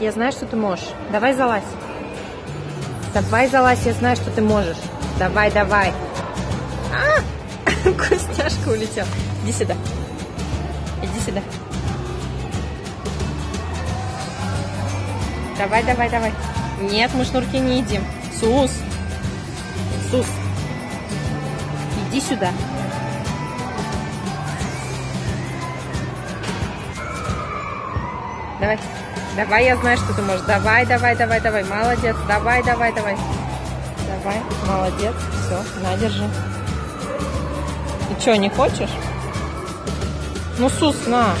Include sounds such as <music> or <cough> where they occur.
Я знаю, что ты можешь. Давай залазь. Давай залазь, я знаю, что ты можешь. Давай, давай. А! <laughs> Вкусняшка улетел. Иди сюда. Иди сюда. Давай, давай, давай. Нет, мы шнурки не едим. Сус. Сус. Иди сюда. Давай. Давай, я знаю, что ты можешь. Давай, давай, давай, давай. Молодец. Давай, давай, давай. Давай. Молодец. Все, на, держи. Ты что, не хочешь? Ну, Сус, на.